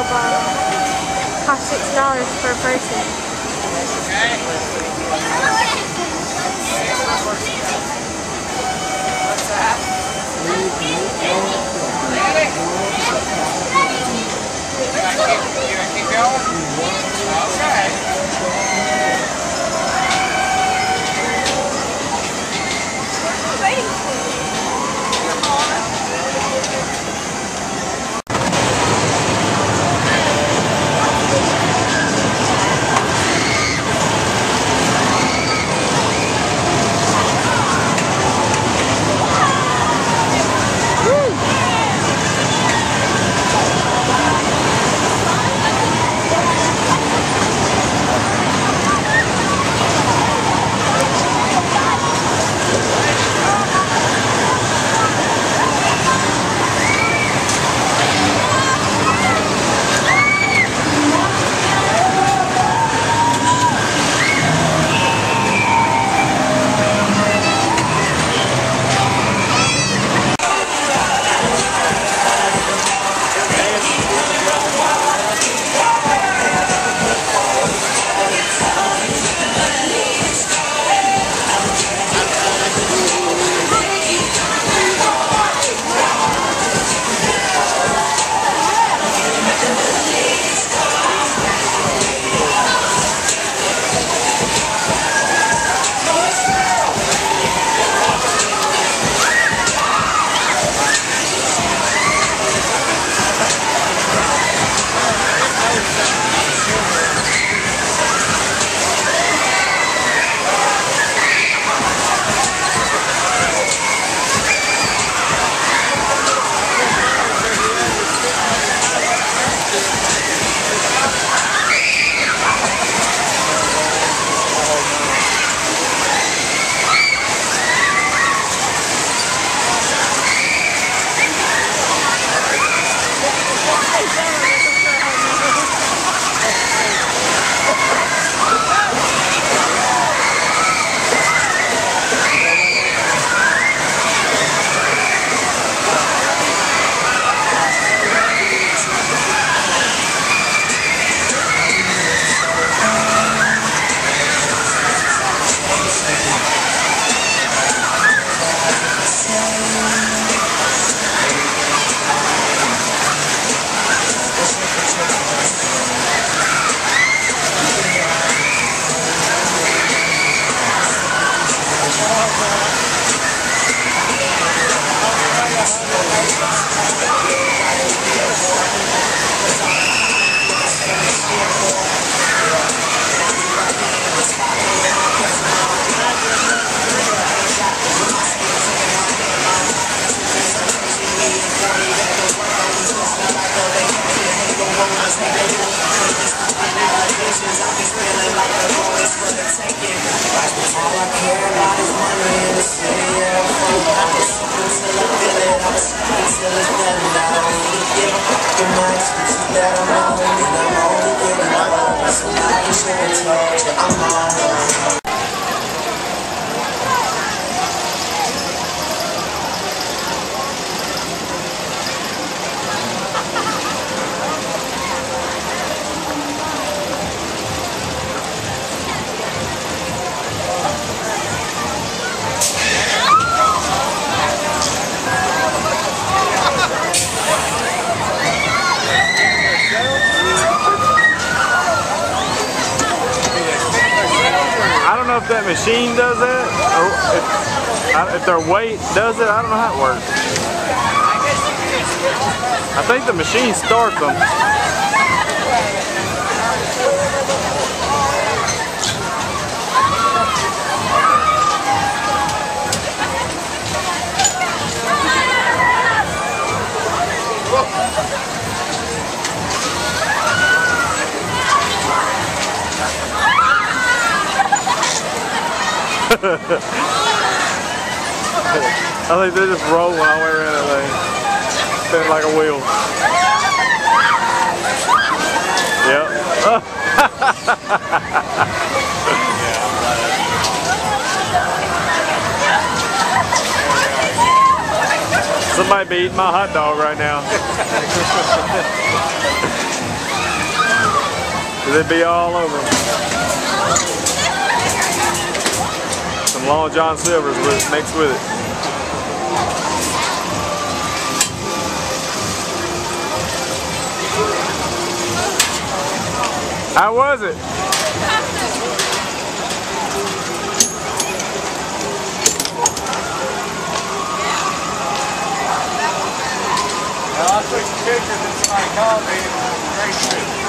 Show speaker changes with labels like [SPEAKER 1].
[SPEAKER 1] Cost six dollars per person. What's that? situations I'm just feeling like the voice for the taking. All
[SPEAKER 2] I care about is money in the city. I was shooting till I feel it. I was it's done. now. I don't really give a fuck too much. But I'm only getting up. Somebody should have told I'm on. know if that machine does that, or if, if their weight does it. I don't know how it works. I think the machine starts them. I think they just roll when I wear anything. Spin like a wheel. Yep. Somebody be eating my hot dog right now. It'd be all over. Some Long John Silver's with, mixed with it. How was it? Well, I took pictures and great.